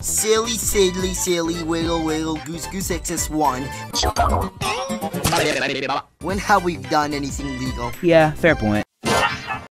Silly, silly, silly, wiggle, wiggle, goose, goose, XS1. When have we done anything legal? Yeah, fair point.